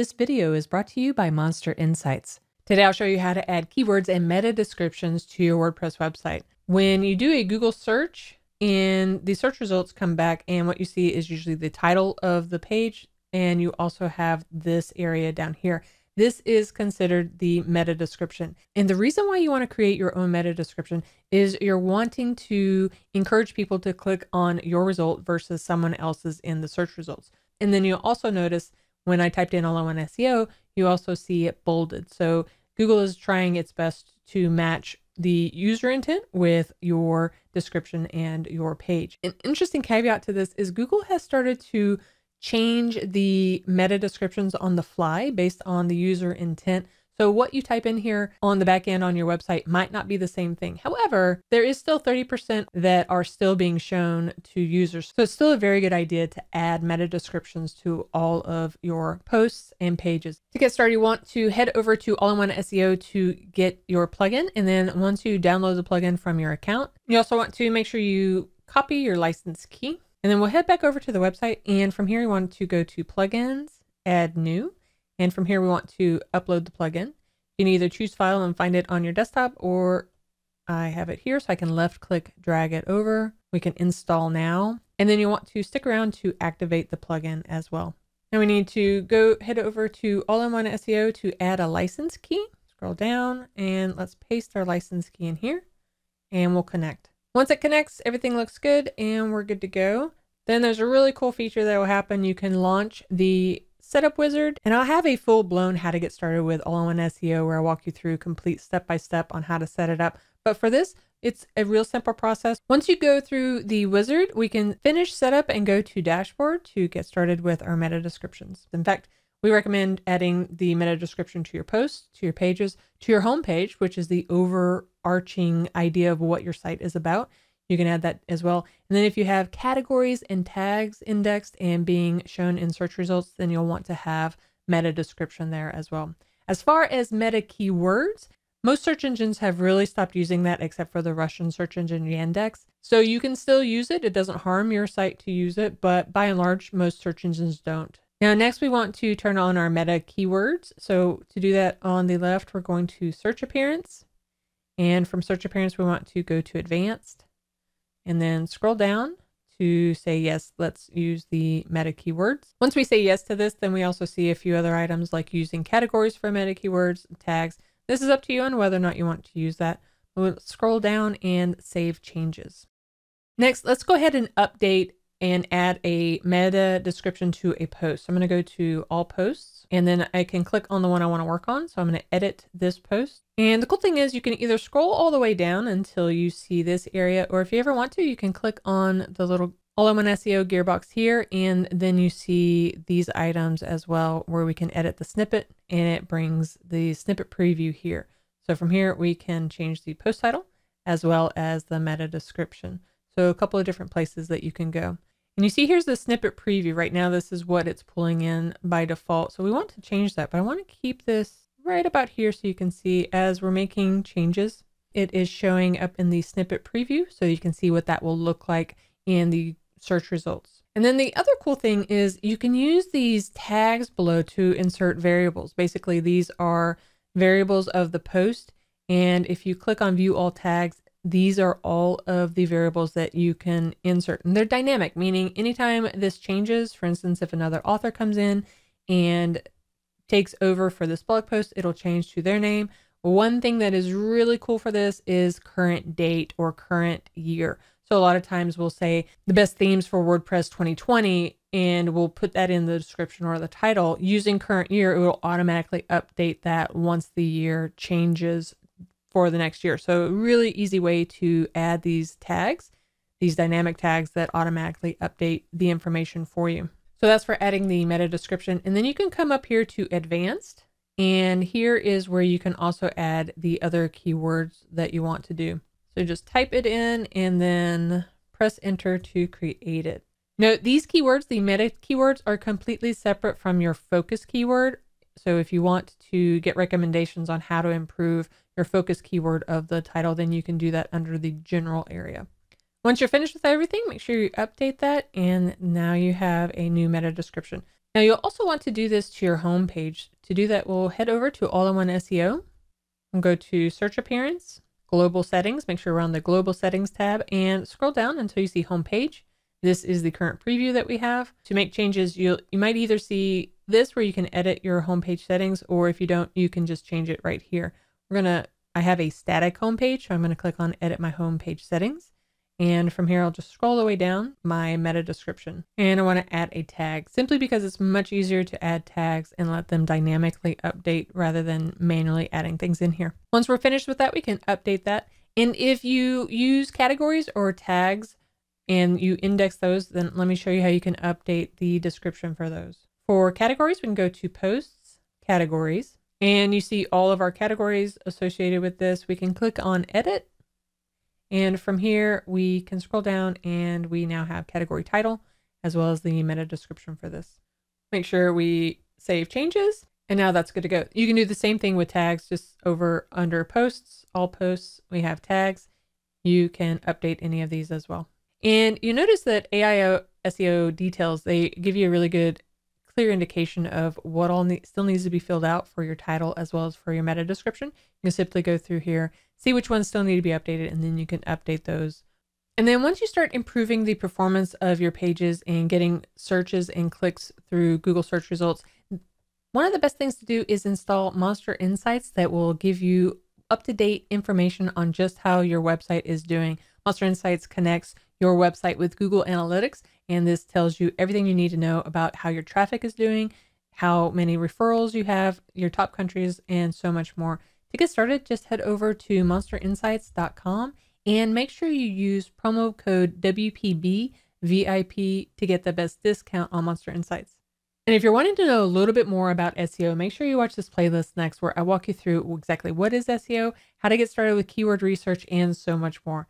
This video is brought to you by Monster Insights. Today I'll show you how to add keywords and meta descriptions to your WordPress website. When you do a Google search and the search results come back and what you see is usually the title of the page and you also have this area down here. This is considered the meta description. And the reason why you want to create your own meta description is you're wanting to encourage people to click on your result versus someone else's in the search results. And then you'll also notice when I typed in All-in-One SEO, you also see it bolded. So Google is trying its best to match the user intent with your description and your page. An interesting caveat to this is Google has started to change the meta descriptions on the fly based on the user intent. So what you type in here on the back end on your website might not be the same thing. However, there is still 30% that are still being shown to users. So it's still a very good idea to add meta descriptions to all of your posts and pages. To get started, you want to head over to All-in-One SEO to get your plugin. And then once you download the plugin from your account, you also want to make sure you copy your license key. And then we'll head back over to the website. And from here, you want to go to plugins, add new. And from here, we want to upload the plugin. You can either choose file and find it on your desktop, or I have it here, so I can left click, drag it over. We can install now. And then you want to stick around to activate the plugin as well. Now we need to go head over to All-in-One SEO to add a license key. Scroll down and let's paste our license key in here and we'll connect. Once it connects, everything looks good and we're good to go. Then there's a really cool feature that will happen. You can launch the setup wizard and I'll have a full blown how to get started with all-in-one SEO where I walk you through complete step by step on how to set it up. But for this, it's a real simple process. Once you go through the wizard, we can finish setup and go to dashboard to get started with our meta descriptions. In fact, we recommend adding the meta description to your posts, to your pages, to your homepage, which is the overarching idea of what your site is about you can add that as well. And then if you have categories and tags indexed and being shown in search results, then you'll want to have meta description there as well. As far as meta keywords, most search engines have really stopped using that except for the Russian search engine Yandex. So you can still use it. It doesn't harm your site to use it, but by and large, most search engines don't. Now, next we want to turn on our meta keywords. So to do that on the left, we're going to search appearance. And from search appearance, we want to go to advanced and then scroll down to say, yes, let's use the meta keywords. Once we say yes to this, then we also see a few other items like using categories for meta keywords, tags. This is up to you on whether or not you want to use that. We'll scroll down and save changes. Next, let's go ahead and update and add a meta description to a post. I'm going to go to all posts and then I can click on the one I want to work on. So I'm going to edit this post. And the cool thing is you can either scroll all the way down until you see this area, or if you ever want to, you can click on the little all-in-one SEO gearbox here, and then you see these items as well, where we can edit the snippet and it brings the snippet preview here. So from here, we can change the post title as well as the meta description. So a couple of different places that you can go. And you see here's the snippet preview. Right now, this is what it's pulling in by default. So we want to change that, but I want to keep this right about here so you can see as we're making changes, it is showing up in the snippet preview. So you can see what that will look like in the search results. And then the other cool thing is you can use these tags below to insert variables. Basically, these are variables of the post. And if you click on view all tags, these are all of the variables that you can insert. And they're dynamic, meaning anytime this changes, for instance, if another author comes in and takes over for this blog post, it'll change to their name. One thing that is really cool for this is current date or current year. So a lot of times we'll say the best themes for WordPress 2020 and we'll put that in the description or the title. Using current year, it will automatically update that once the year changes for the next year. So really easy way to add these tags, these dynamic tags that automatically update the information for you. So that's for adding the meta description. And then you can come up here to advanced. And here is where you can also add the other keywords that you want to do. So just type it in and then press enter to create it. Note these keywords, the meta keywords are completely separate from your focus keyword. So if you want to get recommendations on how to improve your focus keyword of the title, then you can do that under the general area. Once you're finished with everything, make sure you update that. And now you have a new meta description. Now you'll also want to do this to your home page. To do that, we'll head over to All-in-One SEO and go to Search Appearance, Global Settings. Make sure we're on the Global Settings tab and scroll down until you see Home Page. This is the current preview that we have. To make changes, you you might either see this where you can edit your homepage settings, or if you don't, you can just change it right here. We're gonna, I have a static homepage, so I'm gonna click on Edit My Homepage Settings. And from here, I'll just scroll the way down my meta description. And I want to add a tag simply because it's much easier to add tags and let them dynamically update rather than manually adding things in here. Once we're finished with that, we can update that. And if you use categories or tags and you index those, then let me show you how you can update the description for those. For categories, we can go to posts, categories, and you see all of our categories associated with this. We can click on edit and from here, we can scroll down and we now have category title as well as the meta description for this. Make sure we save changes and now that's good to go. You can do the same thing with tags just over under posts, all posts, we have tags. You can update any of these as well. And you notice that AIO SEO details, they give you a really good clear indication of what all ne- still needs to be filled out for your title as well as for your meta description. You can simply go through here, see which ones still need to be updated, and then you can update those. And then once you start improving the performance of your pages and getting searches and clicks through Google search results, one of the best things to do is install Monster Insights that will give you up to date information on just how your website is doing. Monster Insights connects your website with Google Analytics and this tells you everything you need to know about how your traffic is doing, how many referrals you have, your top countries, and so much more. To get started, just head over to monsterinsights.com and make sure you use promo code WPBVIP to get the best discount on Monster Insights. And if you're wanting to know a little bit more about SEO, make sure you watch this playlist next where I walk you through exactly what is SEO, how to get started with keyword research, and so much more.